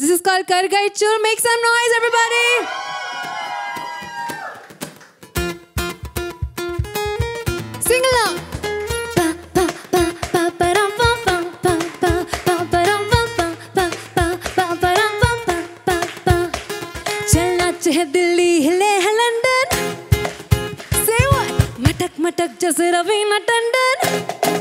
This is called Kar Gayi Chull. Make some noise, everybody! Sing along! Delhi हिले है London से मटक मटक जैसे रवीना टंडन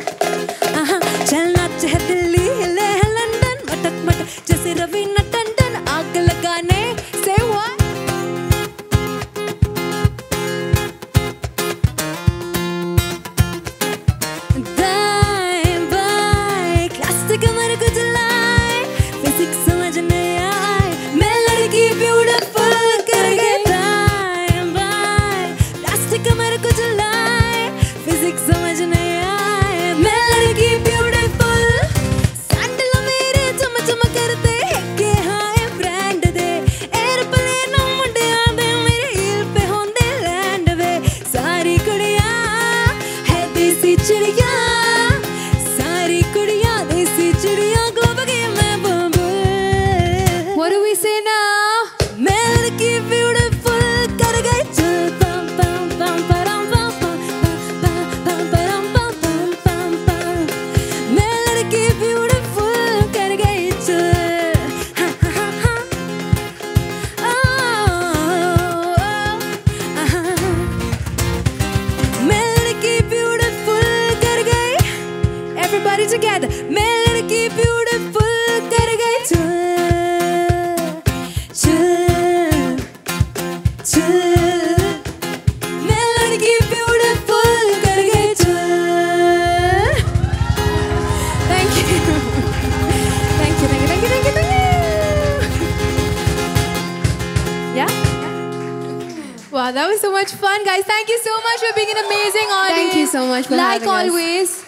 Everybody together मैं लड़की ब्यूटीफुल कर गई चल चल चल मैं लड़की ब्यूटीफुल कर गई चल Thank you Thank you, thank you, thank you, thank you, thank you Yeah? Wow, that was so much fun, guys. Thank you so much for being an amazing audience. Thank you so much for like having us. always,